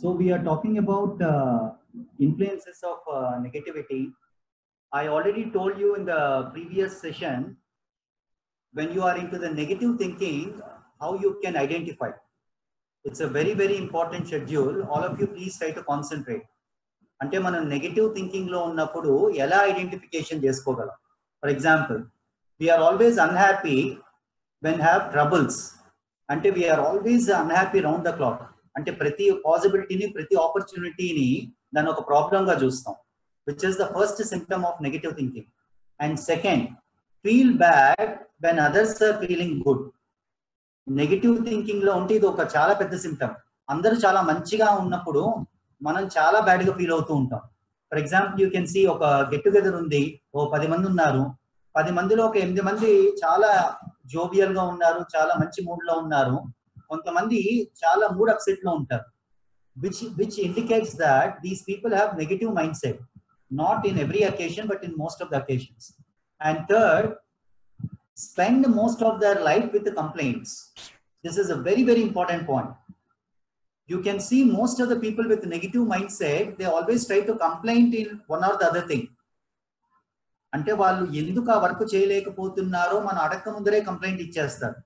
So we are talking about uh, influences of uh, negativity. I already told you in the previous session, when you are into the negative thinking, how you can identify. It's a very, very important schedule. All of you please try to concentrate. అంటే మనం negative థింకింగ్లో ఉన్నప్పుడు ఎలా identification చేసుకోగలం for example we are always unhappy when have troubles అంటే we are always unhappy round the clock అంటే ప్రతి పాసిబిలిటీని ప్రతి ఆపర్చునిటీని దాన్ని ఒక ప్రాబ్లమ్గా చూస్తాం which is the first symptom of negative thinking and second feel bad when others are feeling good negative థింకింగ్లో ఉంటే ఇది ఒక చాలా పెద్ద సిమ్టమ్ అందరూ చాలా మంచిగా ఉన్నప్పుడు మనం చాలా బ్యాడ్గా ఫీల్ అవుతూ ఉంటాం. For example you can see ఒక గెట్ టుగెదర్ ఉంది ఓ పది మంది ఉన్నారు. పది మందిలో ఒక ఎనిమిది మంది చాలా జోబియల్గా ఉన్నారు చాలా మంచి మూడ్లో ఉన్నారు. కొంతమంది చాలా మూడ్ అప్సెట్లో ఉంటారు. Which which indicates that these people have negative mind set not in every occasion but in most of the occasions and third spend most of their life with complaints this is a very very important point you can see most of the people with negative mind set they always try to complaint in one or the other thing అంటే వాళ్ళు ఎందుకు ఆ work చేయలేకపోతున్నారో మన అడక్క ముందరే complaint ఇచ్చేస్తారు.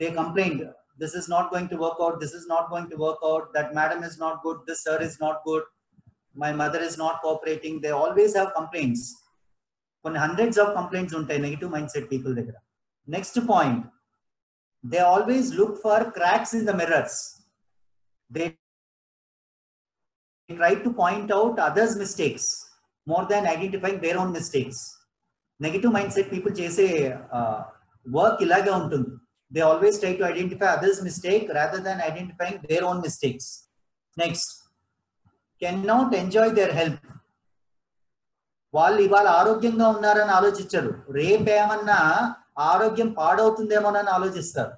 They complaint this is not going to work out this is not going to work out that madam is not good this sir is not good my mother is not cooperating they always have complaints కొన్ని hundreds of complaints ఉంటాయి negative mind set people దగ్గర next point they always look for cracks in the mirrors they try to point out others mistakes more than identifying there own mistakes negative mind set people చేసే work ఇలాగే ఉంటుంది They always try to identify others' mistake rather than identifying their own mistakes next can enjoy enjoy their వాళ్ళు ఇవాళ ఆరోగ్యంగా ఉన్నారని ఆలోచించరు. రేపేమన్నా ఆరోగ్యం పాడవుతుందేమోనని ఆలోచిస్తారు.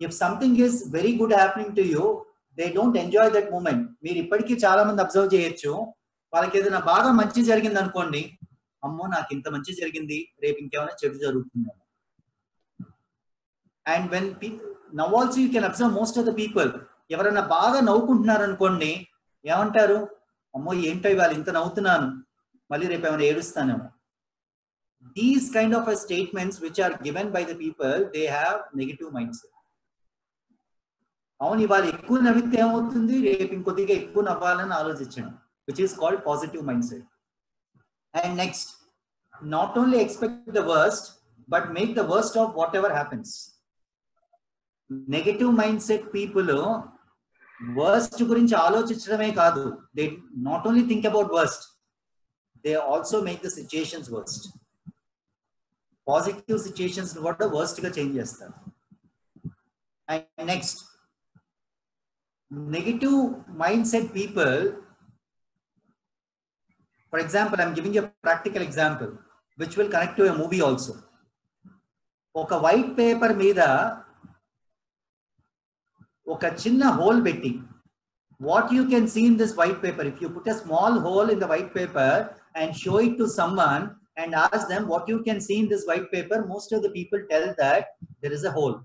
If something is very good happening to you they don't enjoy that moment మీరు ఇప్పటికీ చాలా మంది అబ్జర్వ్ చేయొచ్చు. వాళ్ళకి ఏదైనా బాగా మంచి జరిగింది అనుకోండి అమ్మో నాకు ఇంత మంచి జరిగింది రేపు ఇంకేమైనా చెడు జరుగుతుంది and when now also you can observe most of the people ఎవరైనా బాగా నవ్వుకుంటున్నారు అనుకోండి ఏమంటారు? అమ్మో ఏంటో ఇవాళ ఇంత నవ్వుతున్నాను. మళ్ళీ రేపు ఏమైనా ఏడుస్తానేమో. These kind of statements which are given by the people they have negative mind set అవును ఇవాళ ఎక్కువ నవ్వితే ఏమవుతుంది? రేపు ఇంకొద్దిగా ఎక్కువ నవ్వాలని ఆలోచించడం which is called positive mind set and next not only expect the worst but make the worst of whatever happens negative mind set people worst గురించి ఆలోచించడమే కాదు. They not only think about worst they also make the situations worst positive situations కూడా వర్స్ట్గా change చేస్తారు. And next negative mind set people for example I'm giving a practical example which will connect to a movie also ఒక white paper మీద ఒక చిన్న whole పెట్టి what you can see in this white paper if you put a small hole in the white paper and show it to someone and ask them what you can see in this white paper most of the people tell that there is a hole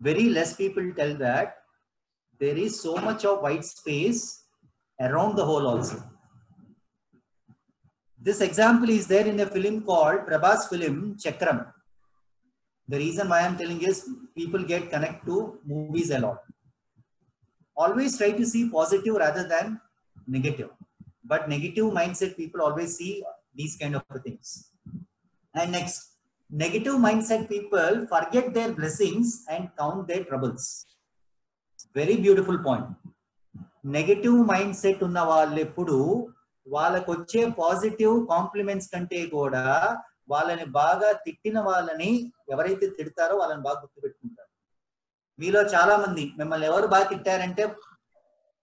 very less people tell that there is so much of white space around the hole also this example is there in a film called prabhas film chakram the reason why i'm telling is people get connect to movies a lot always try to see positive rather than negative. But negative mindset people always see these kind of things. And next, negative mindset people forget their blessings and count their troubles. Very beautiful point. Negative mind set ఉన్న వాళ్ళు ఎప్పుడు వాళ్ళకు వచ్చే positive compliments కంటే కూడా వాళ్ళని బాగా తిట్టిన వాళ్ళని ఎవరైతే తిడతారో వాళ్ళని బాగా గుర్తుపెట్టుకుంటారు. మీలో చాలా మంది మిమ్మల్ని ఎవరు బాగా తిట్టారంటే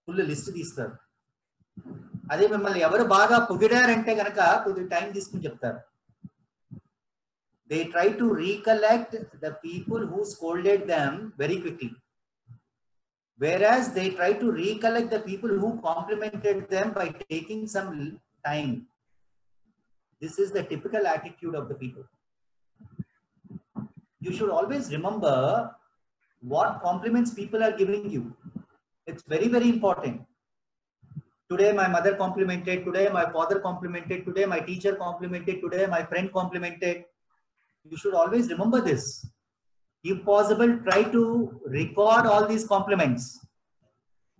ఫుల్ లిస్ట్ తీస్తారు. అదే మిమ్మల్ని ఎవరు బాగా పొగిడారంటే కనుక కొద్దిగా టైం తీసుకుని చెప్తారు. They try to recollect the people who scolded them very quickly whereas they try to recollect the people who complimented them by taking some time. this is the typical attitude of the people you should always remember what compliments people are giving you. It's very, very important. Today, my mother complimented. Today, my father complimented. Today, my teacher complimented. Today, my friend complimented. You should always remember this. If possible, try to record all these compliments.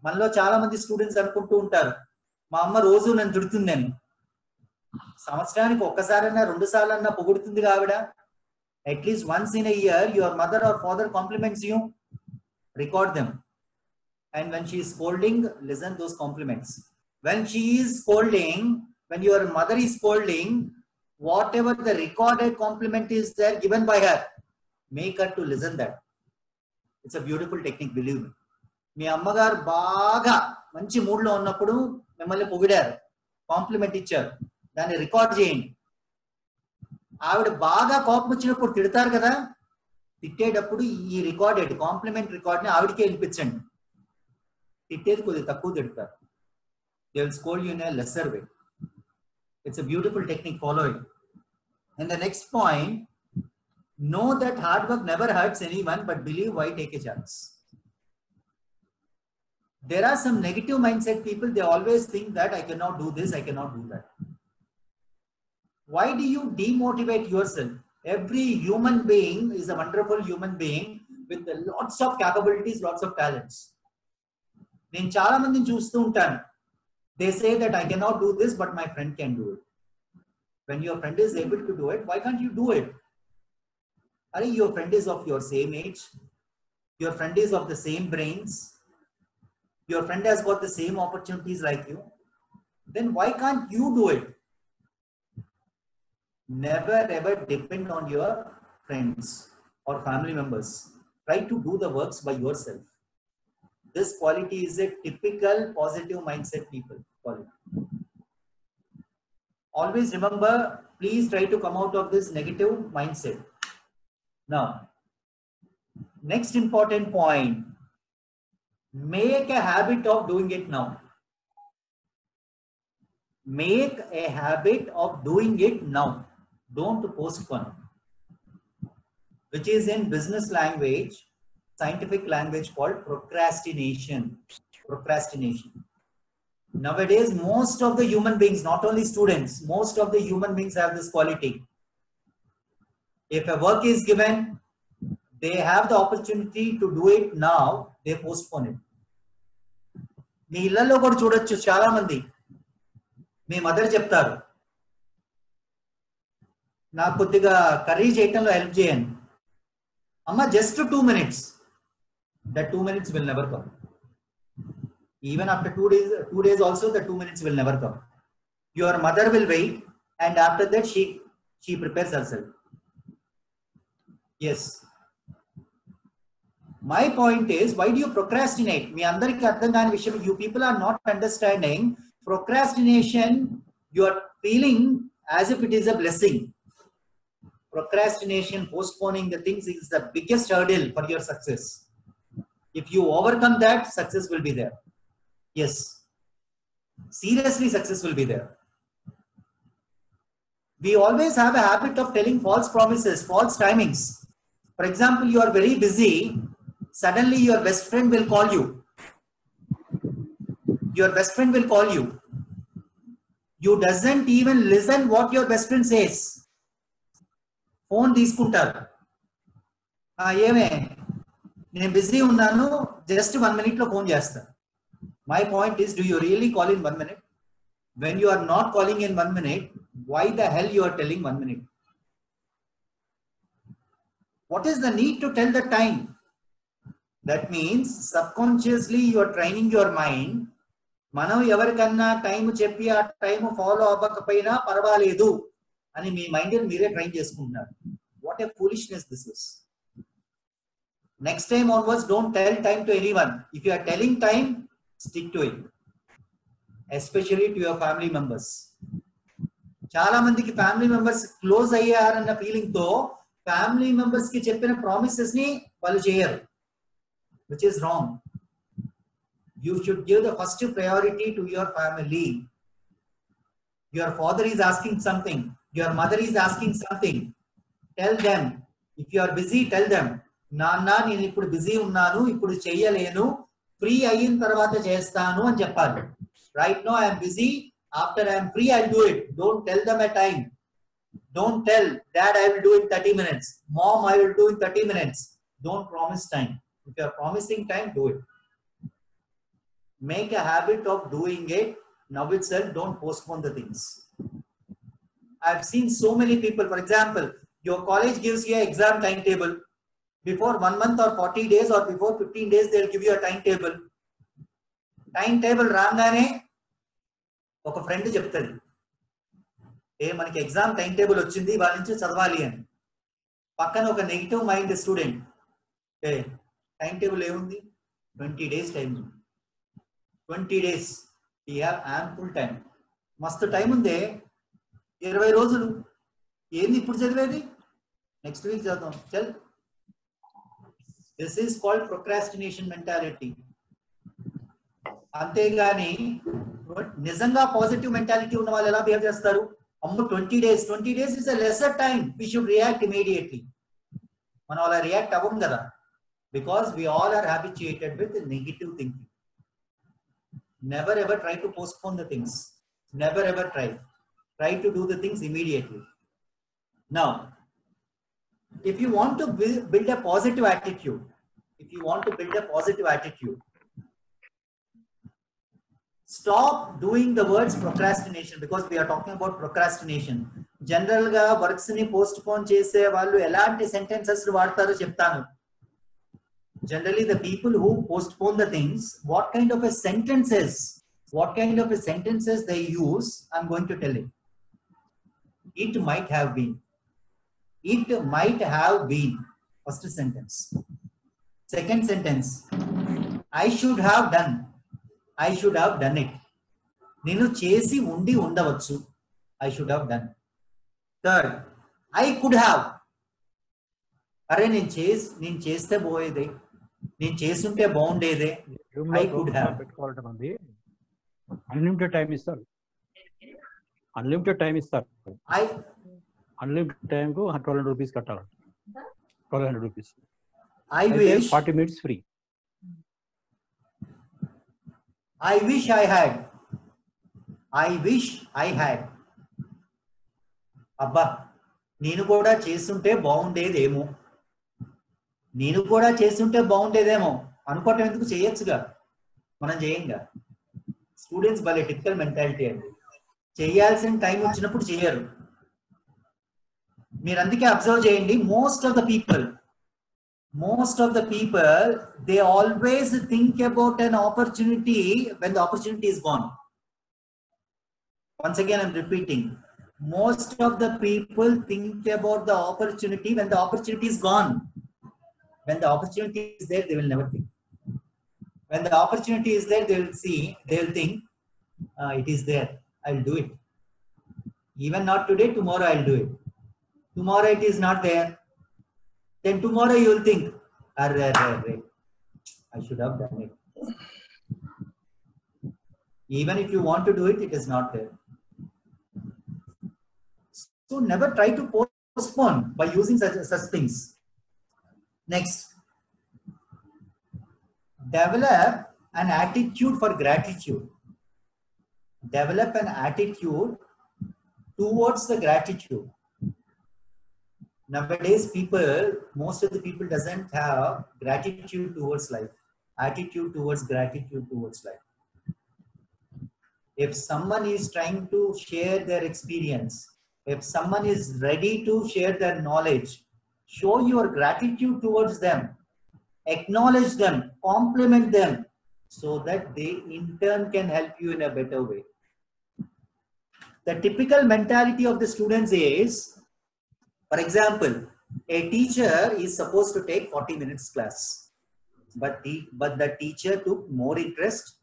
మనలో చాలా మంది students అనుకుంటూ ఉంటారు మా అమ్మ రోజు నన్ను తిడుతుందని సంవత్సరానికి ఒక్కసారన్నా రెండు సార్లు అన్నా పొగుడుతుంది ఆవిడ. At least once in year your mother or father compliments you record them and when she scolding listen those compliments when she is scolding when your mother is scolding whatever the recorded compliment is there given by her make her to listen that it's a beautiful technique believe me మీ అమ్మగారు బాగా మంచి మూడ్లో ఉన్నప్పుడు మిమ్మల్ని పొగిడారు. Complement ఇచ్చారు. దాన్ని record చేయండి ఆవిడ బాగా కోపం వచ్చినప్పుడు తిడతారు కదా తిట్టేటప్పుడు ఈ రికార్డెడ్ కాంప్లిమెంట్ రికార్డ్ ని ఆవిడకే వినిపించండి తిట్టేది కొద్దిగా తక్కువ తిడతారు they will scold you in lesser way it's a beautiful technique following and the next point know that hard work never hurts anyone, but believe why take a chance. There are some negative mindset people, they always think that I cannot do this, I cannot do that. Why do you demotivate yourself? Every human being is a wonderful human being with lots of capabilities, lots of talents. నేను చాలా మందిని చూస్తూ ఉంటాను they say that I cannot do this but my friend can do it when your friend is able to do it why can't you do it Are your friend is of your same age? Your friend is of the same brains? Your friend has got the same opportunities like you? Then why can't you do it? Never ever depend on your friends or family members. Try to do the works by yourself. This quality is a typical positive mindset people quality. Always remember, please try to come out of this negative mindset. Now, next important point make a habit of doing it now. Make a habit of doing it now Don't postpone. Which is in business language, scientific language called procrastination. Procrastination. Nowadays, most of the human beings, not only students, most of the human beings have this quality if a work is given, they have the opportunity to do it now, they postpone it. మీ ఇళ్లలో కూడా చూడొచ్చు చాలా మంది మీ mother చెప్తారు నాకు కొద్దిగా curry చేయటంలో హెల్ప్ చేయండి అమ్మ just two minutes that two minutes will never come even after two days two days also the two minutes will never come your mother will wait and after that she she prepares herself yes my point is why do procrastinate మీ అందరికీ అర్థం కాని విషయం you people are not understanding procrastination you are feeling as if it is a blessing procrastination, postponing the things is the biggest hurdle for your success. If you overcome that, success will be there. Yes. Seriously, success will be there. We always have a habit of telling false promises, false timings. For example, you are very busy, suddenly your best friend will call you. Your best friend will call you. You doesn't even listen what your best friend says phone తీసుకుంటారు. ఏమే? నేను busy ఉన్నాను just one మినిట్లో phone చేస్తాను my point is do you really call in one minute? When you are not calling in one minute why the hell you are telling one minute? What is the need to tell the time? That means subconsciously your training your mind. మనం ఎవరికన్నా time చెప్పి ఆ time follow అవ్వకపోయినా పర్వాలేదు. అని మీ mind మీరే train చేసుకుంటున్నారు what a foolishness this is next time onwards don't tell time to anyone if you are telling time stick to it especially to your family members చాలా మందికి family members close అయ్యారన్న feeling తో family members కి చెప్పిన promises ని వాళ్ళు చేయరు which is wrong you should give the first priority to your family your father is asking something your mother is asking something tell them if you are busy tell them నాన్న నేను ఇప్పుడు busy ఉన్నాను ఇప్పుడు చెయ్యలేను free అయిన తర్వాత చేస్తాను అని చెప్పాలి right no I'm busy after I'm free I do it don't tell them a time don't tell dad I will do in thirty minutes mom I will do in thirty minutes don't promise time if you are promising time do it make a habit of doing it now itself don't postpone the things i've seen so many people for example your college gives you an exam timetable before one month or 40 days or before 15 days they'll give you a timetable timetable రాగానే ఒక friend చెప్తాడు ఏ మనకి exam time table వచ్చింది వాళ్ళ నుంచి చదవాలి అని పక్కన ఒక నెగిటివ్ మైండ్ స్టూడెంట్ ఏ టైం టేబుల్ ఏముంది ట్వంటీ డేస్ టైం ఉంది twenty days I have ample time మస్తు టైం ఉందే ఇరవై రోజులు. ఏంది ఇప్పుడు చదివేది? నెక్స్ట్ వీక్ చదువుతాం చల్ this is called procrastination mentality అంతేగాని నిజంగా పాజిటివ్ మెంటాలిటీ ఉన్న వాళ్ళు ఎలా బిహేవ్ చేస్తారు? అమ్మ twenty days twenty days is a lesser time we should react immediately మనం అలా రియాక్ట్ అవ్వం కదా. Because we all are habituated with negative thinking never ever try to postpone the things never ever try try to do the things immediately now if you want to build, build a positive attitude if you want to build a positive attitude stop doing the words procrastination because we are talking about procrastination general గా works ని post phone చేసే వాళ్ళు ఎలాంటి sentences వాడతారో చెప్తాను generally the people who postpone the things what kind of a sentences what kind of a sentences they use i'm going to tell it It might have been it might have been first sentence second sentence i should have done i should have done it నేను చేసి ఉండి ఉండవచ్చు I should have done third I could have అరే నేను చేసి నేను చేస్తే పోయేదే నేను చేస్తుంటే బాగుండేదే I could have. పెట్టుకోవాలంటే మంది అన్లిమిటెడ్ టైం ఇస్తారు అన్లిమిటెడ్ టైం ఇస్తారు. అన్లిమిటెడ్ టైం కు ట్వెల్వ్ హండ్రెడ్ రూపీస్ కట్టాలి twelve hundred rupees forty minutes free I wish I had. I wish I had. అబ్బా నేను కూడా చేస్తుంటే బాగుండేదేమో. నేను కూడా చేస్తుంటే బాగుండేదేమో. అనుకోవటం ఎందుకు చేయొచ్చుగా? మనం చేయంగా. స్టూడెంట్స్ భలే టిపికల్ మెంటాలిటీ అండి. చేయాల్సిన టైం వచ్చినప్పుడు చేయరు మీరు అందుకే అబ్జర్వ్ చేయండి most of the people most of the people they always think about an opportunity when the opportunity is gone once again i'm repeating most of the people think about the opportunity when the opportunity is gone when the opportunity is there they will never think when the opportunity is there they will see they will think uh, it is there i'll do it even not today tomorrow i'll do it tomorrow it is not there then tomorrow you will think, arre, arre, arre, I should have done it. Even if you want to do it, it is not there. So never try to postpone by using such, such things. Next, develop an attitude for gratitude. Develop an attitude towards the gratitude. Nowadays people most of the people doesn't have gratitude towards life attitude towards gratitude towards life. If someone is trying to share their experience if someone is ready to share their knowledge show your gratitude towards them acknowledge them compliment them so that they in turn can help you in a better way the typical mentality of the students is for example, a teacher is supposed to take 40 minutes class, but the but the teacher took more interest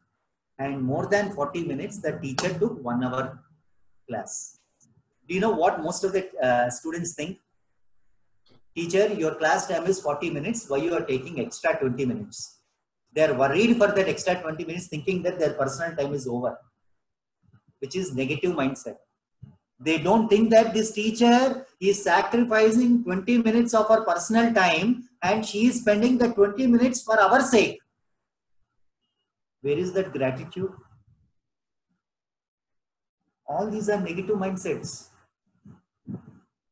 and more than 40 minutes, the teacher took one hour class. Do you know what most of the uh, students think? Teacher, your class time is 40 minutes. Why you are taking extra 20 minutes? They are worried for that extra 20 minutes, thinking that their personal time is over, which is negative mindset they don't think that this teacher is sacrificing 20 minutes of her personal time and she is spending the 20 minutes for our sake Where is that gratitude? All these are negative mindsets.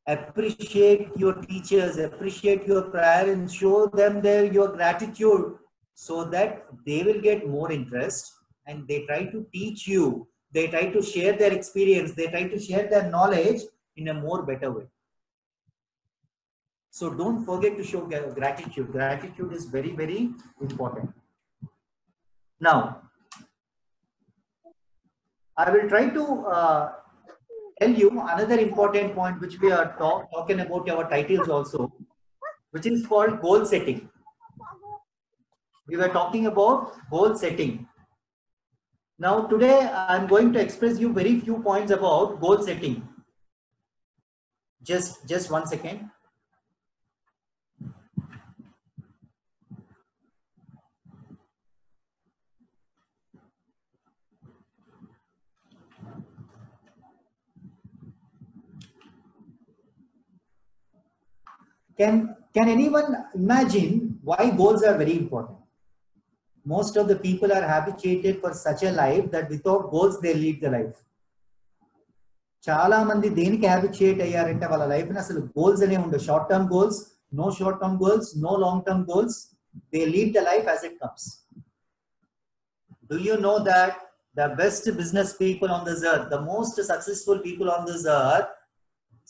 Appreciate your teachers, appreciate your parents, show them their your gratitude so that they will get more interest and they try to teach you, they try to share their experience, they try to share their knowledge in a more better way. So don't forget to show gratitude. Gratitude is very, very important. Now, I will try to uh, tell you another important point which we are talk, talking about our titles also, which is called goal setting. We were talking about goal setting. Now today I'm going to express you very few points about goal setting. Just, just one second. Can, can anyone imagine why goals are very important? Most of the people are habituated for such a life that without goals they lead the life. చాలా మంది దేనికి habituate అయ్యారంటే వాళ్ళ life అసలు goals అనే ఉండవు short term goals no short term goals no long term goals they lead the life as it comes do you know that the best business people on this earth the most successful people on this earth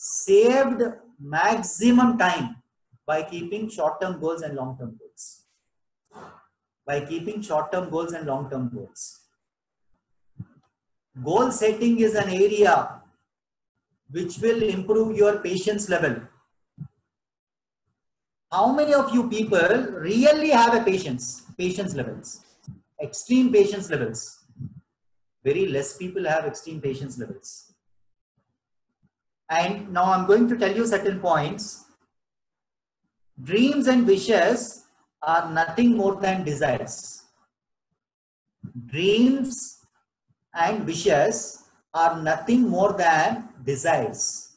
saved maximum time by keeping short-term goals and long-term goals. By keeping short-term goals and long-term goals. Goal setting is an area which will improve your patience level. How many of you people really have a patience, patience levels, extreme patience levels? Very less people have extreme patience levels. And now I'm going to tell you certain points. Dreams and wishes are nothing more than desires. Dreams and wishes are nothing more than desires.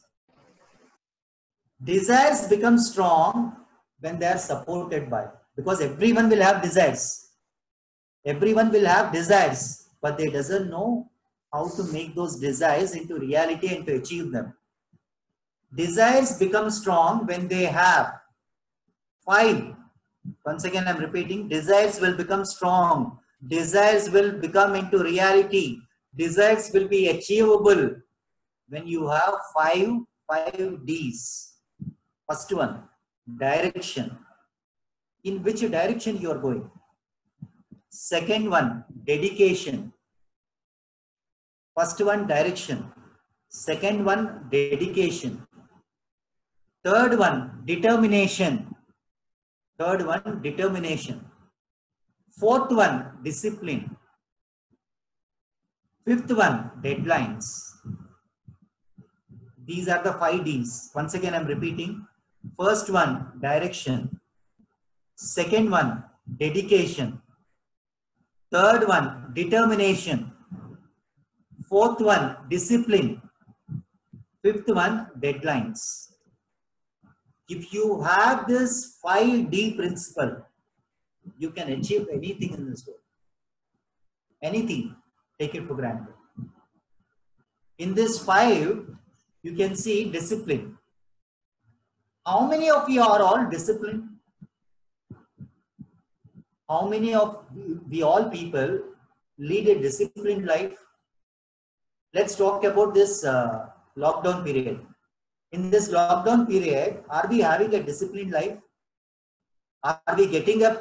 Desires become strong when they are supported by, because everyone will have desires. Everyone will have desires, but they doesn't know how to make those desires into reality and to achieve them. Desires become strong when they have five. Once again, I'm repeating, desires will become strong. Desires will become into reality. Desires will be achievable when you have five, five D's. First one, direction. In which direction you are going? Second one, dedication. First one, direction. Second one, dedication. Third one, determination. Third one, determination. Fourth one, discipline. Fifth one, deadlines. These are the five D's. Once again, I'm repeating. First one, direction. Second one, dedication. Third one, determination. Fourth one, discipline. Fifth one, deadlines. If you have this 5D principle, you can achieve anything in this world. Anything, take it for granted. In this five, you can see discipline. How many of you are all disciplined? How many of we all people lead a disciplined life? Let's talk about this uh, lockdown period In this lockdown period, are we having a disciplined life? Are we getting up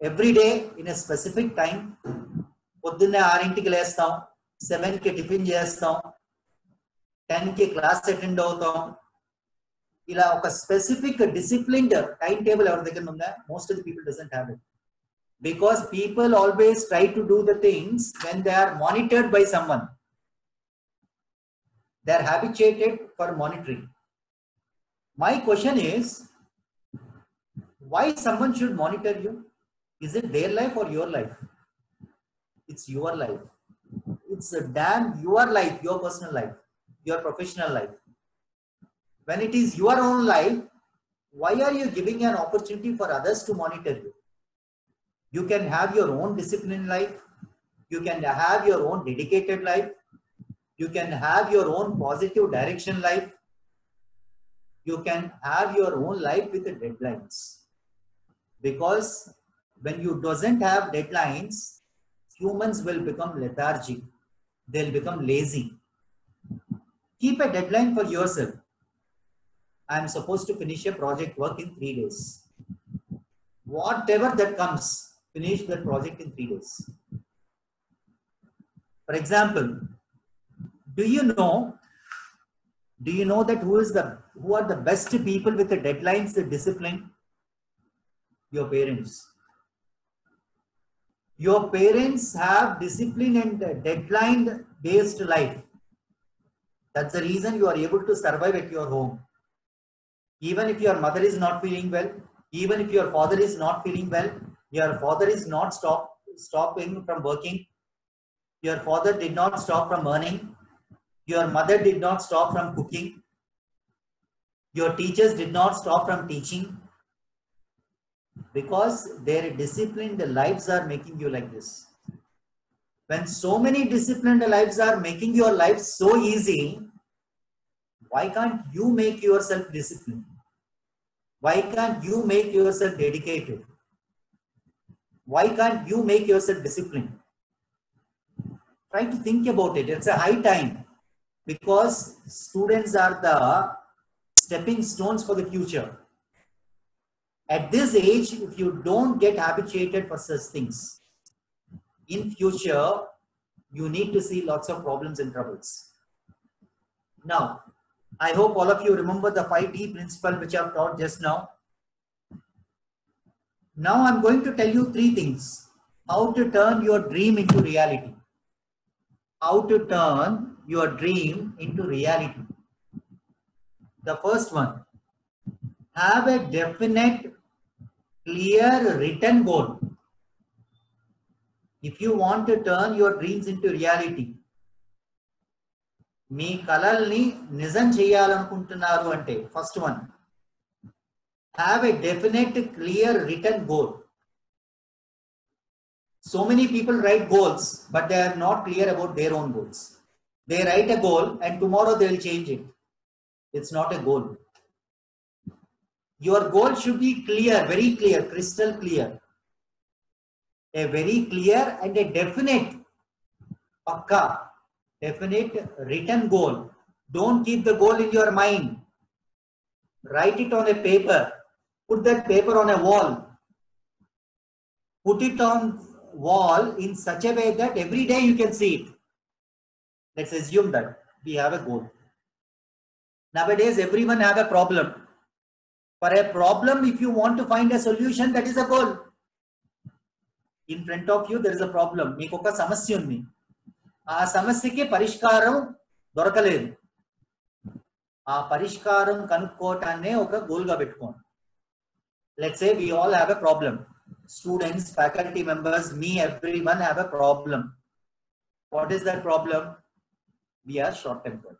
every day in a specific time? పొద్దున్నే ఆరింటికి లేస్తాం సెవెన్కి tiffin చేస్తాం టెన్కి class attend అవుతాం ఇలా ఒక specific disciplined time table ఎవరి దగ్గర ఉందా most of the people doesn't have it because people always try to do the things when they are monitored by someone they are habituated for monitoring my question is, why someone should monitor you? Is it their life or your life? It's your life. It's a damn your life, your personal life, your professional life. When it is your own life, why are you giving an opportunity for others to monitor you? You can have your own disciplined life. You can have your own dedicated life. You can have your own positive direction life you can have your own life with the deadlines. Because when you doesn't have deadlines, humans will become lethargic. They'll become lazy. Keep a deadline for yourself. I'm supposed to finish a project work in three days. Whatever that comes, finish that project in three days. For example, do you know, do you know that who is the, who are the best people with the deadlines, the discipline? Your parents. Your parents have discipline and deadline based life. That's the reason you are able to survive at your home. Even if your mother is not feeling well, even if your father is not feeling well, your father is not stop, stopping from working, your father did not stop from earning, your mother did not stop from cooking, your teachers did not stop from teaching, because their disciplined lives are making you like this. When so many disciplined lives are making your life so easy, why can't you make yourself disciplined? Why can't you make yourself dedicated? Why can't you make yourself disciplined? Try to think about it. It's a high time because students are the stepping stones for the future. At this age, if you don't get habituated for such things, in future, you need to see lots of problems and troubles. Now, I hope all of you remember the 5D principle which I've taught just now. Now I'm going to tell you three things. How to turn your dream into reality. How to turn your dream into reality. The first one, have a definite, clear written goal. If you want to turn your dreams into reality, మీ కళల్ని నిజం చేయాలనుకుంటున్నారు అంటే first one have a definite clear written goal so many people write goals but they are not clear about their own goals they write a goal and tomorrow they will change it It's not a goal. Your goal should be clear, very clear, crystal clear. A very clear and a definite, pakka, definite written goal. Don't keep the goal in your mind. Write it on a paper. Put that paper on a wall. Put it on wall in such a way that every day you can see it. Let's assume that we have a goal. nowadays everyone have a problem for a problem if you want to find a solution that is a goal in front of you there is a problem మీకు ఒక సమస్య ఉంది ఆ సమస్యకి పరిష్కారం దొరకలేదు ఆ పరిష్కారం కనుక్కోవటాన్నే ఒక గోల్ గా పెట్టుకోండి let's say we all have a problem students faculty members me everyone have a problem what is that problem we are short tempered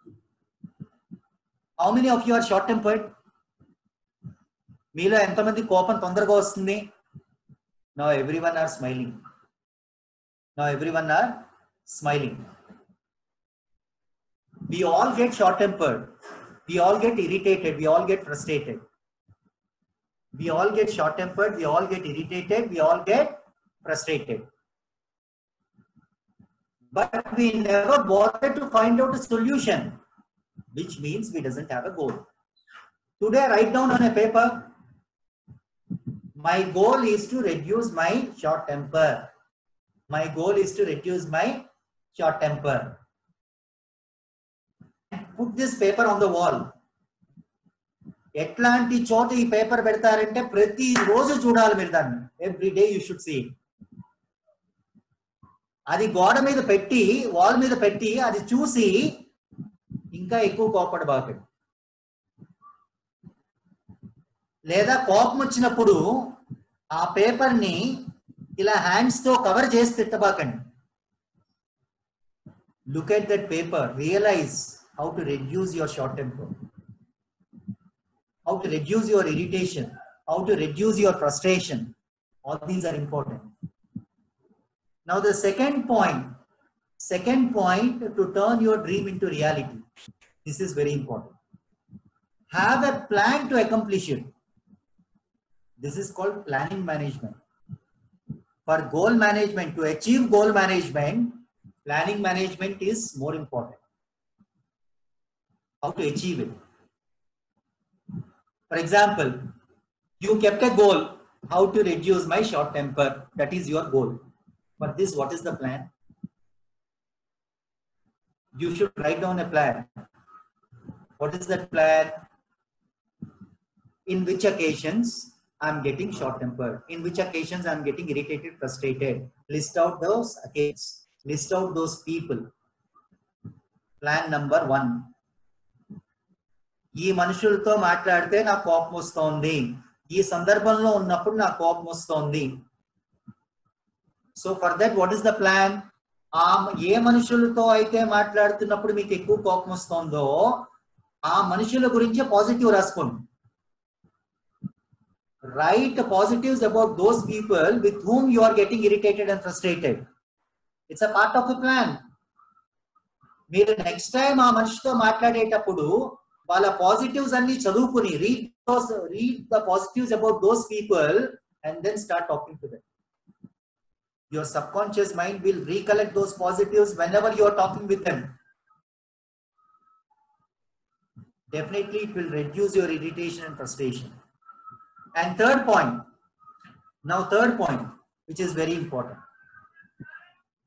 how many of you are short tempered మీలో ఎంతమంది కోపం తొందరగా వస్తుంది now everyone are smiling now everyone are smiling we all get short tempered we all get irritated we all get frustrated we all get short tempered we all get irritated we all get frustrated but we never bother to find out a solution Which means we doesn't have a goal today write down on a paper my goal is to reduce my short temper. My goal is to reduce my short temper. Put this paper on the wall. ఎట్లాంటి చోట ఈ paper పెడతారంటే ప్రతి రోజు చూడాలి మీరు దాన్ని every day you should see అది గోడ మీద పెట్టి వాల్ మీద పెట్టి అది చూసి ఇంకా ఎక్కువ కోపడబాకండి లేదా కోపం వచ్చినప్పుడు ఆ పేపర్ని ఇలా హ్యాండ్స్తో కవర్ చేసి తిట్టబాకండి. Look at that paper realize how to reduce your short temper how to reduce your irritation how to reduce your frustration all these are important now the second point second point to turn your dream into reality. This is very important. Have a plan to accomplish it. This is called planning management. For goal management, to achieve goal management, planning management is more important. How to achieve it. For example, you kept a goal, how to reduce my short temper. That is your goal. But this, what is the plan? You should write down a plan. What is that plan? In which occasions I'm getting short tempered? In which occasions I'm getting irritated, frustrated? List out those occasions. List out those people. Plan number one. ఈ మనుషులతో మాట్లాడితే నాకు కోపం వస్తోంది ఈ సందర్భంలో ఉన్నప్పుడు నాకు కోపం వస్తోంది so for that what is the plan ఆ ఏ మనుషులతో అయితే మాట్లాడుతున్నప్పుడు మీకు ఎక్కువ కోపం వస్తుందో ఆ మనుషుల గురించి పాజిటివ్ రాసుకోండి. Write positives about those people with whom you are getting irritated and frustrated it's a part of the plan మీరు నెక్స్ట్ టైం ఆ మనిషితో మాట్లాడేటప్పుడు వాళ్ళ పాజిటివ్స్ అన్ని చదువుకుని read read the positives about those people and then start talking to them your subconscious mind will recollect those positives whenever you are talking with them. Definitely, it will reduce your irritation and frustration. And third point, now, third point, which is very important.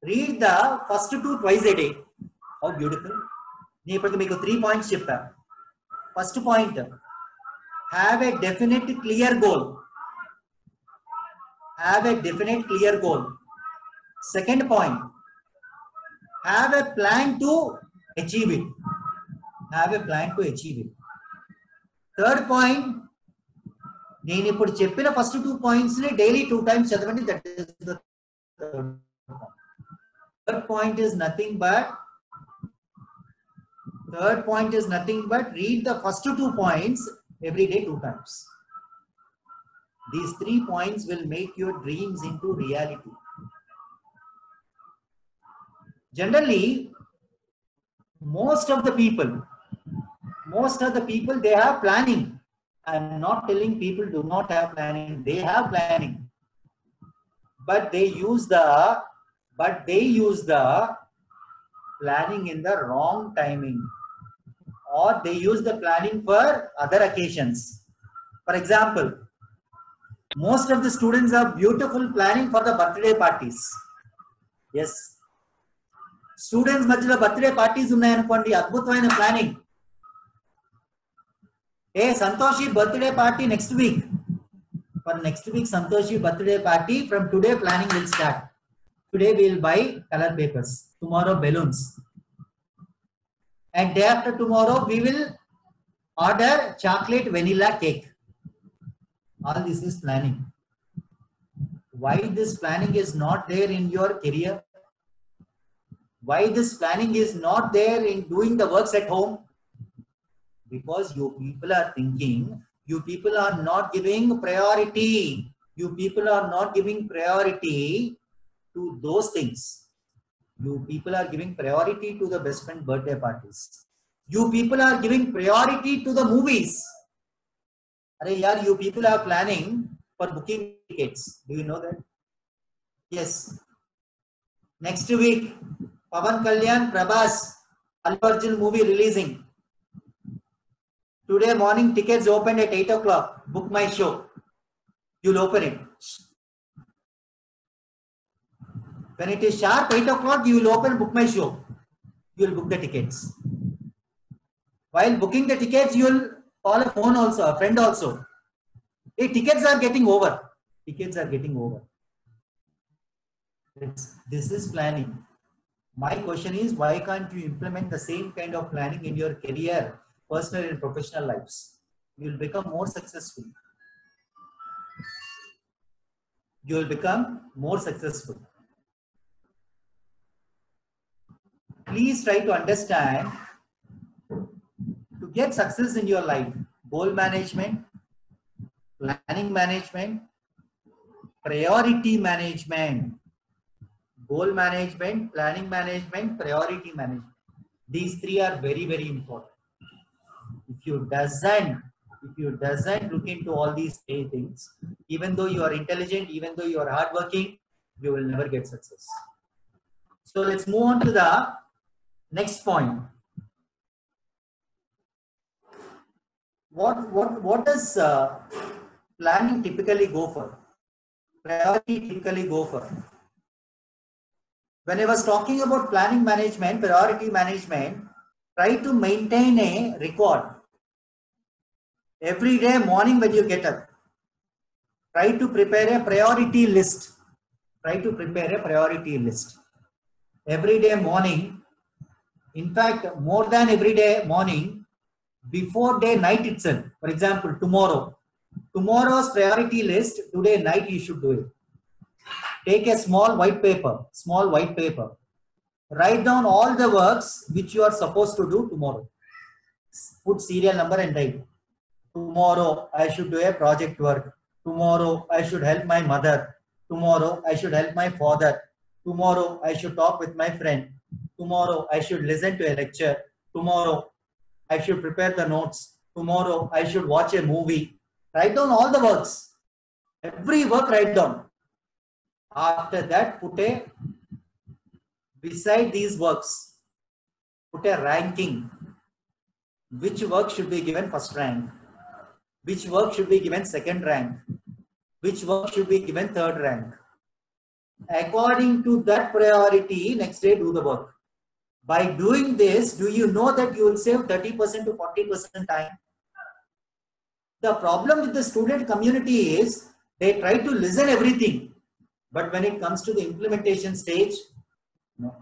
Read the first two twice a day. How beautiful. నేను ఇప్పటికి మీకు three points చెప్పా first point have a definite clear goal have a definite clear goal Second point, have a plan to achieve it. Have a plan to achieve it. Third point నేను ఇప్పుడు చెప్పిన first two points ని daily two times చదవండి that is third point is nothing but third point is nothing but read the first two points every day two times these three points will make your dreams into reality generally most of the people most of the people they have planning. I'm not telling people do not have planning. They have planning. But they use the but they use the planning in the wrong timing. Or they use the planning for other occasions. For example most of the students have beautiful planning for the birthday parties. Yes students మధ్యలో birthday parties ఉన్నాయనుకోండి అద్భుతమైన planning a Santoshi birthday party next week for next week Santoshi birthday party from today planning will start today will buy colour papers tomorrow balloons and day after tomorrow we will order chocolate vanilla cake all this is planning why this planning is not there in your career why this planning is not there in doing the works at home? Because you people are thinking you people are not giving priority. You people are not giving priority to those things. You people are giving priority to the best friend birthday parties. You people are giving priority to the movies. Are yaar, you people are planning for booking tickets. Do you know that? Yes. Next week Pavan Kalyan, Prabhas, Allu movie releasing. Today morning tickets opened at 8 o'clock. Book my show. You'll open it. When it is sharp 8 o'clock, you will open book my show. You will book the tickets. While booking the tickets, you will call a phone also, a friend also. Hey, tickets are getting over. Tickets are getting over. It's, this is planning. My question is, why can't you implement the same kind of planning in your career, personal and professional lives? You will become more successful. You will become more successful. Please try to understand to get success in your life, goal management, planning management, priority management, goal management, planning management, priority management. These three are very, very important. If you doesn't, if you doesn't look into all these three things, even though you are intelligent, even though you are hardworking, you will never get success. So let's move on to the next point. What what what does uh, planning typically go for? Priority typically go for. When I was talking about planning management, priority management, try to maintain a record. Every day morning when you get up, try to prepare a priority list. Try to prepare a priority list. Every day morning, in fact, more than every day morning, before day night itself. For example, tomorrow. Tomorrow's priority list, today night you should do it. Take a small white paper, small white paper. Write down all the works which you are supposed to do tomorrow. Put serial number and write. Tomorrow I should do a project work. Tomorrow I should help my mother. Tomorrow I should help my father. Tomorrow I should talk with my friend. Tomorrow I should listen to a lecture. Tomorrow I should prepare the notes. Tomorrow I should watch a movie. Write down all the works. Every work write down. After that, put a beside these works, put a ranking. Which work should be given first rank? Which work should be given second rank? Which work should be given third rank? According to that priority, next day do the work. By doing this, do you know that you will save 30% to 40% time? The problem with the student community is they try to listen everything. But when it comes to the implementation stage, no.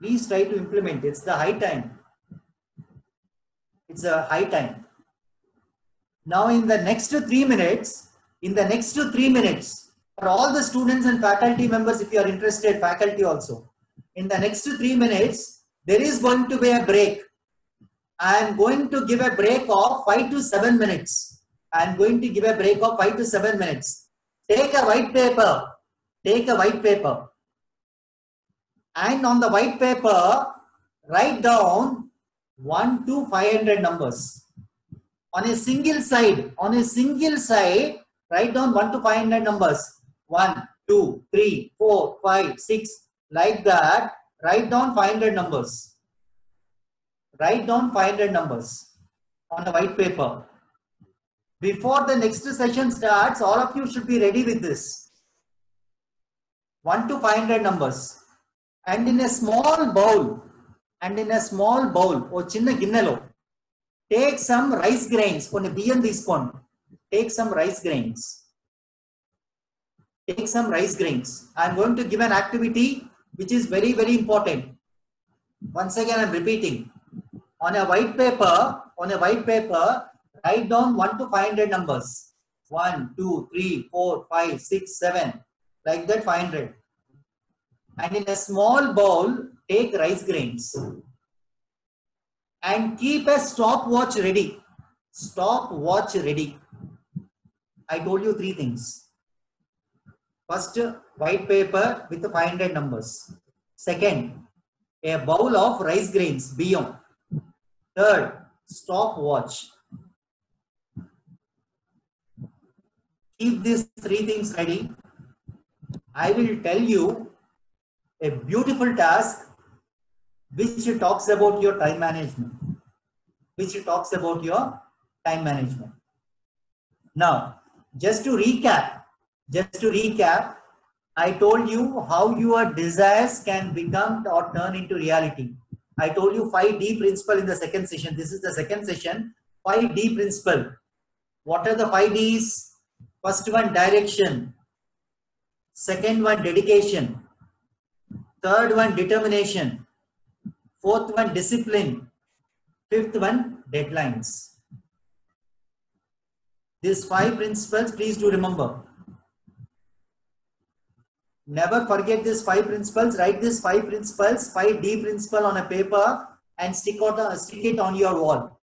Please try to implement. It's the high time. It's a high time. Now in the next three minutes, in the next three minutes, for all the students and faculty members, if you are interested, faculty also, in the next three minutes, there is going to be a break. I am going to give a break of five to seven minutes. I am going to give a break of five to seven minutes. Take a white paper. Take a white paper. And on the white paper, write down 1 to 500 numbers. On a single side, on a single side, write down 1 to 500 numbers. 1, 2, 3, 4, 5, 6, like that. Write down 500 numbers. Write down 500 numbers on a white paper. Before the next session starts, all of you should be ready with this. 1 to 500 numbers. And in a small bowl, and in a small bowl, ఓ చిన్న గిన్నెలో take some rice grains, కొన్ని బియ్యం తీసుకోండి. Take some rice grains. Take some rice grains. I'm going to give an activity which is very, very important. Once again, I'm repeating. On a white paper, on a white paper, write down 1 to 500 numbers. 1, 2, 3, 4, 5, 6, 7. Like that 500. And in a small bowl, take rice grains. And keep a stopwatch ready. Stopwatch ready. I told you three things. First, white paper with 500 numbers. Second, a bowl of rice grains, beyond. Third, stopwatch. Keep these three things ready. I will tell you a beautiful task which talks about your time management. Which talks about your time management. Now, just to recap, just to recap, I told you how your desires can become or turn into reality. I told you 5D principle in the second session. This is the second session. 5D principle. What are the 5Ds? First one, direction. Second one, dedication. Third one, determination. Fourth one, discipline. Fifth one, deadlines. These five principles, please do remember. Never forget these five principles. Write these five principles, 5D principle on a paper and stick, out, stick it on your wall.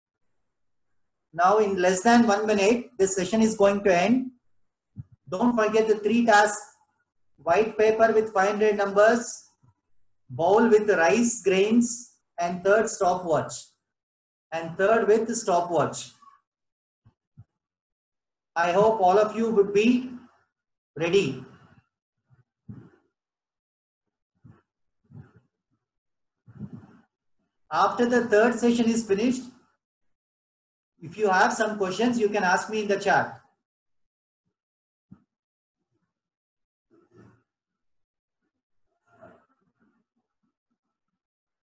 Now in less than one minute, this session is going to end. Don't forget the three tasks white paper with 500 numbers, bowl with rice grains, and third stopwatch. And third with stopwatch. I hope all of you would be ready. After the third session is finished, if you have some questions, you can ask me in the chat.